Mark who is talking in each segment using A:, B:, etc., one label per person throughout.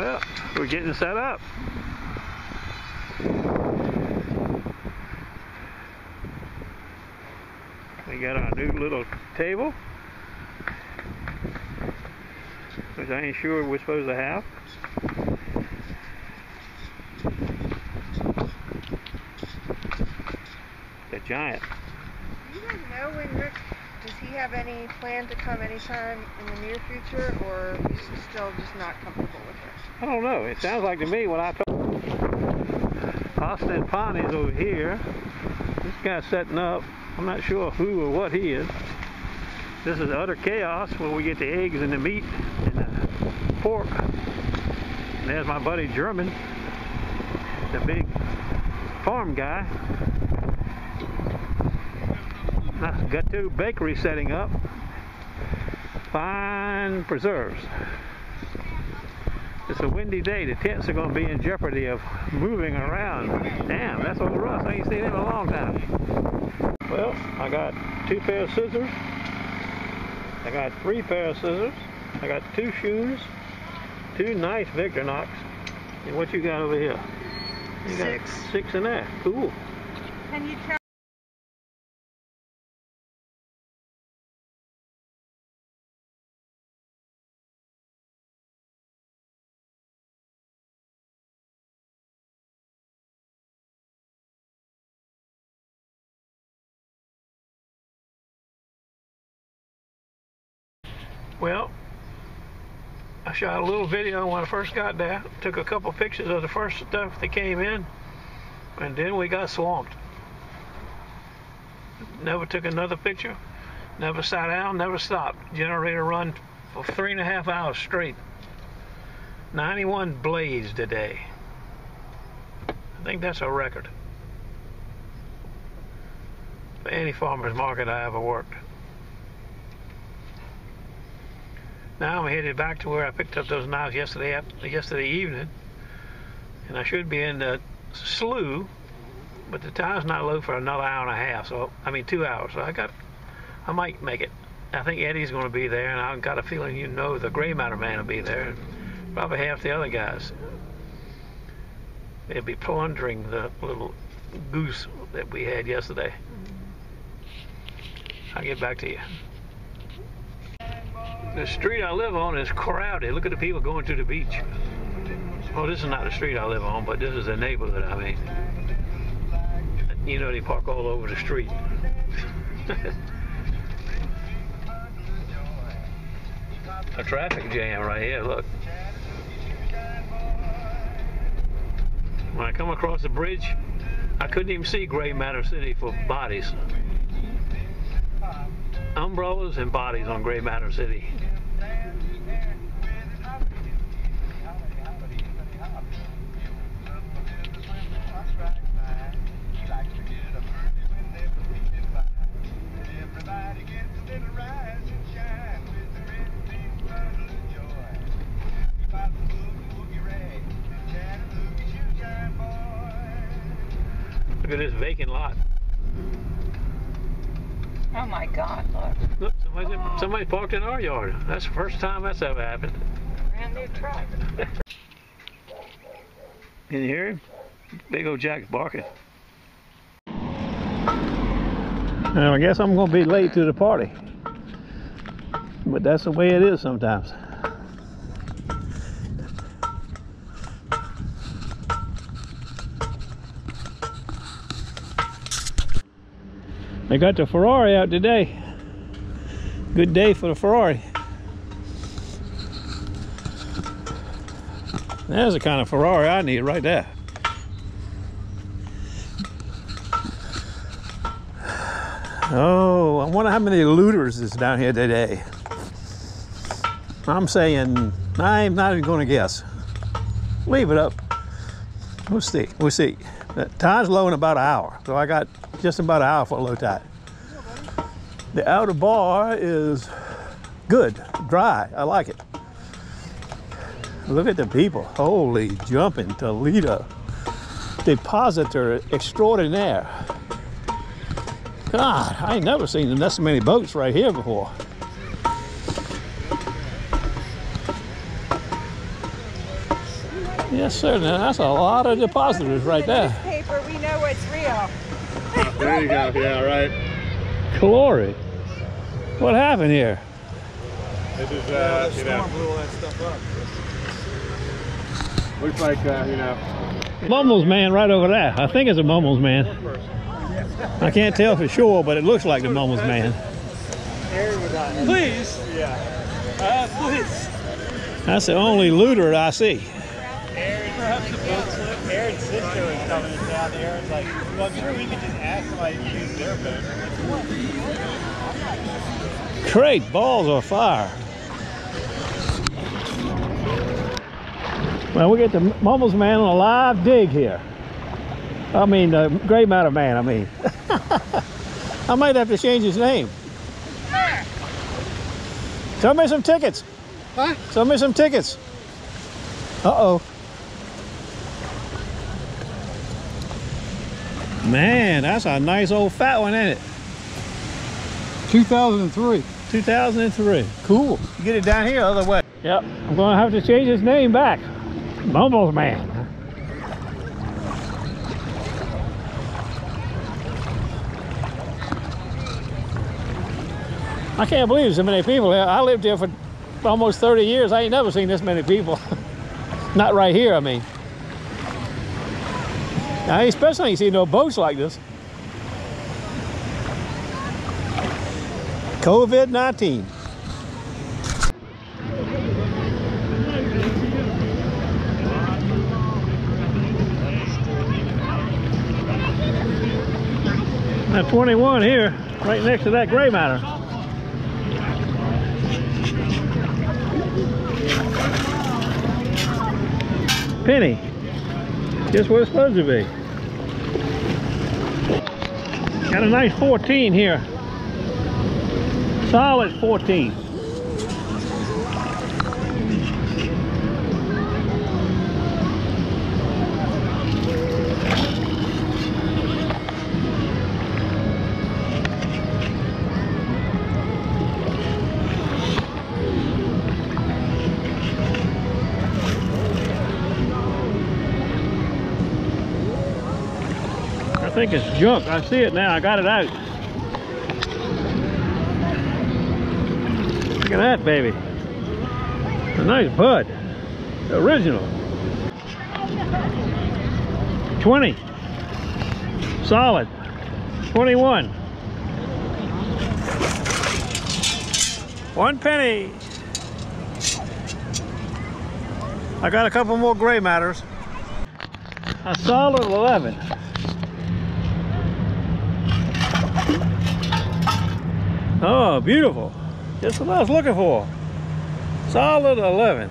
A: Well, we're getting set up. We got our new little table, which I ain't sure we're supposed to have. The giant.
B: You guys know when Rick, does he have any plan to come anytime in the near future, or is he still just not comfortable with it?
A: I don't know. It sounds like to me when I told Austin Ponty's over here. This guy's setting up. I'm not sure who or what he is. This is utter chaos where we get the eggs and the meat and the pork. And there's my buddy German, the big farm guy. Two bakeries setting up. Fine preserves. It's a windy day. The tents are going to be in jeopardy of moving around. Damn, that's old Russ. I ain't seen him in a long time. Well, I got two pair of scissors. I got three pair of scissors. I got two shoes, two nice Victorinox. And what you got over here? You got
B: Six.
A: Six in there. Cool.
B: Can you tell?
A: Well, I shot a little video when I first got there. Took a couple pictures of the first stuff that came in, and then we got swamped. Never took another picture. Never sat down. Never stopped. Generator run for three and a half hours straight. 91 blades today. I think that's a record for any farmer's market I ever worked. Now I'm headed back to where I picked up those knives yesterday yesterday evening, and I should be in the slough, but the tide's not low for another hour and a half. So I mean two hours. So I got, I might make it. I think Eddie's going to be there, and I've got a feeling you know the gray matter man will be there, and probably half the other guys. They'll be plundering the little goose that we had yesterday. I'll get back to you. The street I live on is crowded. Look at the people going to the beach. Oh, this is not the street I live on, but this is the neighborhood, I mean. You know, they park all over the street. A traffic jam right here, look. When I come across the bridge, I couldn't even see Gray Matter City for bodies. Umbrellas and bodies on Gray Matter City. Look at this vacant lot.
B: Oh my God! Look,
A: Look, somebody's, somebody parked in our yard. That's the first time that's ever happened.
B: brand new truck.
A: Can you hear him? Big old Jack's barking. Now, I guess I'm going to be late to the party. But that's the way it is sometimes. They got the Ferrari out today. Good day for the Ferrari. There's the kind of Ferrari I need right there. Oh, I wonder how many looters is down here today. I'm saying, I'm not even going to guess. Leave it up. We'll see. We'll see. The tide's low in about an hour, so I got just about an hour for low tide. The outer bar is good, dry. I like it. Look at the people. Holy jumping Toledo. Depositor extraordinaire. God, I ain't never seen this many boats right here before. Yes, sir. Now, that's a lot of depositors right there.
B: Paper, we know it's real.
C: There you go. Yeah, right.
A: Glory. What happened here?
C: This is, uh, you know,
D: blew all that stuff up.
C: looks like, uh, you know,
A: Mumbles man right over there. I think it's a Mumbles man. I can't tell for sure, but it looks like the Mumbles man.
D: Please. Yeah. Uh, please.
A: That's the only looter I see.
D: Perhaps a boat. Aaron's sister was coming to town. Aaron's like, well, I'm sure we could just ask somebody to use their boat.
A: Great balls of fire. Well, we get the Mumbles man on a live dig here. I mean, the Gray Matter man, I mean. I might have to change his name. Sell me some tickets.
C: Huh?
A: Sell me some tickets. Uh-oh. Man, that's a nice old fat one, ain't it?
D: 2003.
A: 2003. Cool. You get it down here other way. Yep. I'm going to have to change his name back. Mumbles Man. I can't believe there's so many people here. I lived here for almost 30 years. I ain't never seen this many people. Not right here, I mean. I especially ain't seen no boats like this. COVID-19. Now 21 here, right next to that gray matter. Penny, just what it's supposed to be. Got a nice 14 here. Solid 14. Think it's junk. I see it now. I got it out. Look at that, baby. A nice bud. Original. 20. Solid. 21. One penny. I got a couple more gray matters. A solid 11. Oh, beautiful. Just what I was looking for. Solid 11.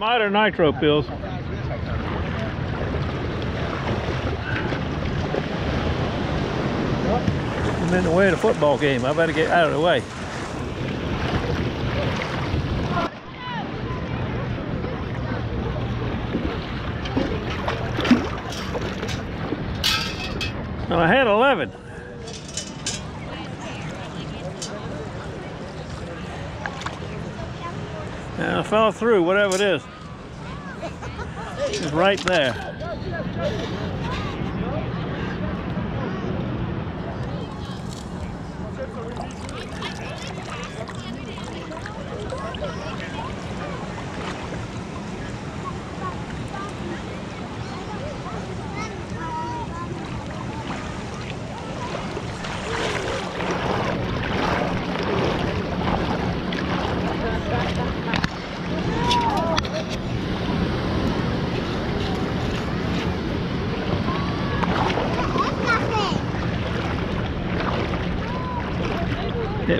A: I'm out of nitro pills. I'm in the way of the football game. I better get out of the way. And I had 11. Fell through, whatever it is. It's right there.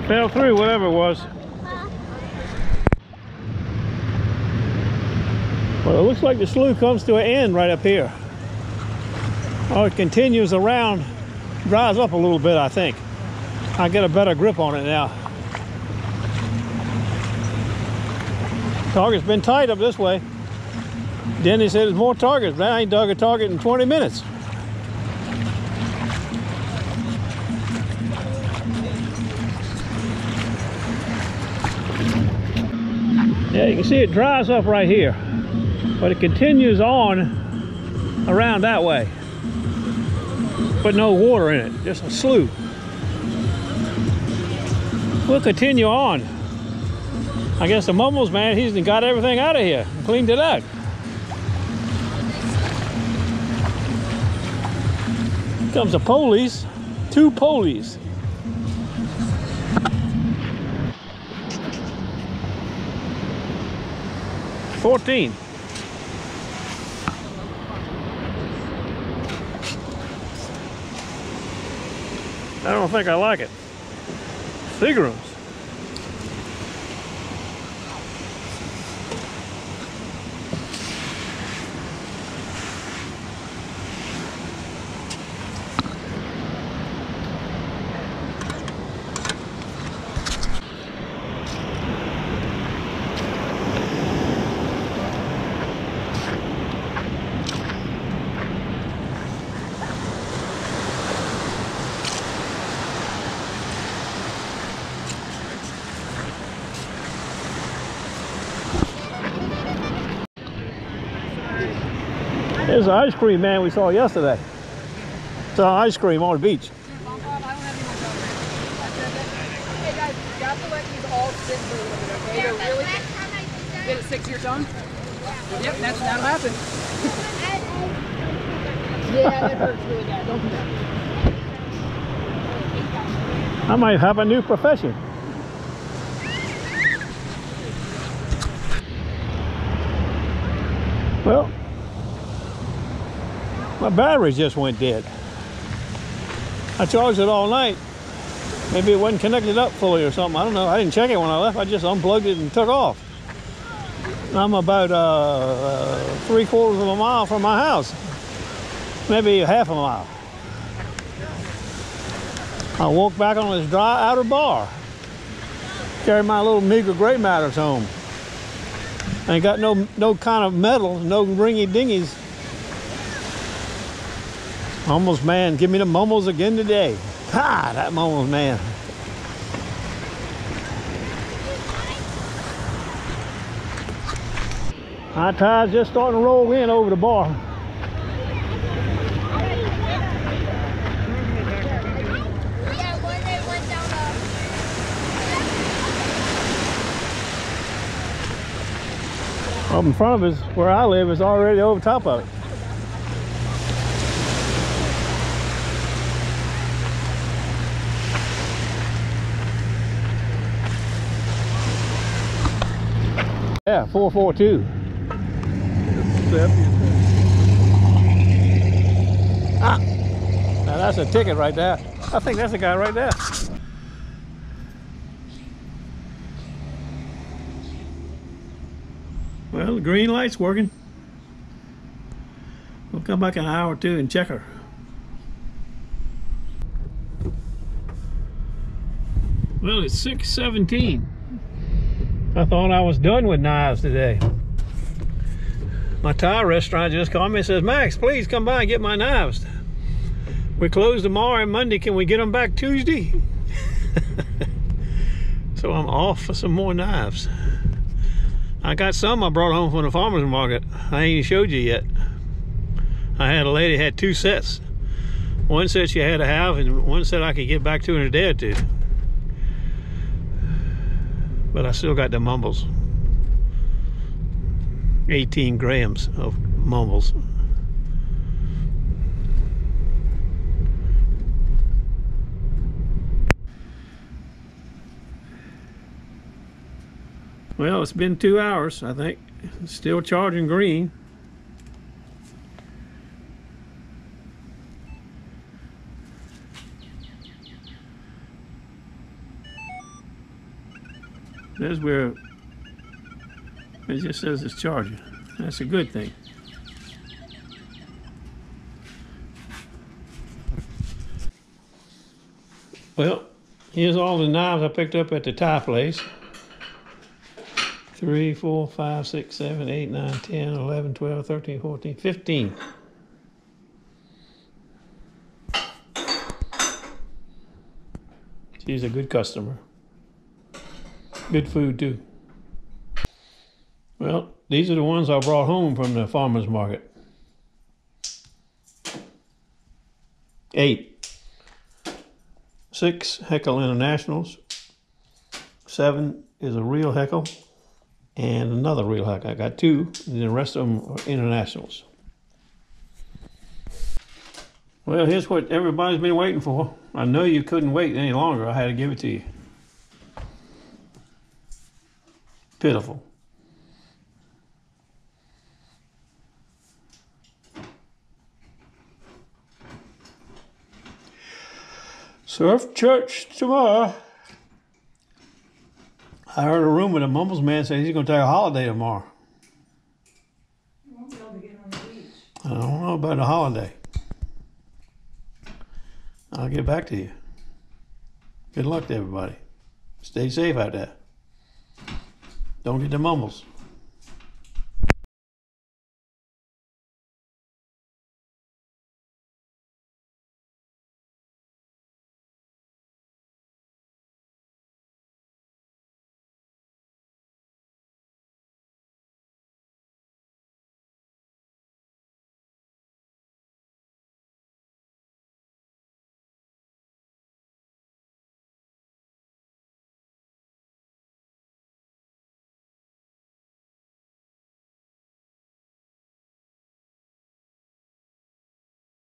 A: Fell through, whatever it was. Well, it looks like the slough comes to an end right up here. Oh, it continues around, dries up a little bit, I think. I get a better grip on it now. Target's been tight up this way. Denny said there's more targets, but I ain't dug a target in 20 minutes. Yeah, you can see it dries up right here, but it continues on around that way. But no water in it, just a slough. We'll continue on. I guess the Mumbles man, he's got everything out of here, cleaned it up. Comes the police, two police. Fourteen. I don't think I like it. Seagrams. There's the ice cream man we saw yesterday. It's an ice cream on the beach.
E: Hey guys, you have to let these all sit for a little bit, okay? They're really Get it six to your? Yep, that's, that'll happen. yeah, that hurts really bad. Don't do that.
A: I might have a new profession. Well, my battery just went dead. I charged it all night. Maybe it wasn't connected up fully or something. I don't know. I didn't check it when I left. I just unplugged it and took off. I'm about uh, uh, three quarters of a mile from my house. Maybe half a mile. I walk back on this dry outer bar. Carry my little meager gray matters home. Ain't got no no kind of metal, no ringy dingies. Mumbles man, give me the mumbles again today. Ha, that mumbles man. High tide's just starting to roll in over the bar. Up in front of us, where I live, is already over top of it. Yeah, 442. Ah, now that's a ticket right there. I think that's the guy right there. Well, the green light's working. We'll come back in an hour or two and check her. Well, it's 617. I thought I was done with knives today. My Thai restaurant just called me and says, Max, please come by and get my knives. We close tomorrow and Monday. Can we get them back Tuesday? so I'm off for some more knives. I got some I brought home from the farmer's market. I ain't showed you yet. I had a lady had two sets. One set she had to have, and one set I could get back to in a day or two. But I still got the mumbles. 18 grams of mumbles. Well, it's been two hours, I think. Still charging green. There's where it just says it's charging. That's a good thing. Well, here's all the knives I picked up at the Thai place. 3, 4, 5, 6, 7, 8, 9, 10, 11, 12, 13, 14, 15. She's a good customer. Good food, too. Well, these are the ones I brought home from the farmer's market. Eight. Six Heckle Internationals. Seven is a real Heckle and another real Heckle. I got two, and the rest of them are internationals. Well, here's what everybody's been waiting for. I know you couldn't wait any longer. I had to give it to you. Pitiful. Surf church tomorrow. I heard a rumor that Mumbles man said he's going to take a holiday tomorrow. I don't know about a holiday. I'll get back to you. Good luck to everybody. Stay safe out there. Don't eat the mumbles.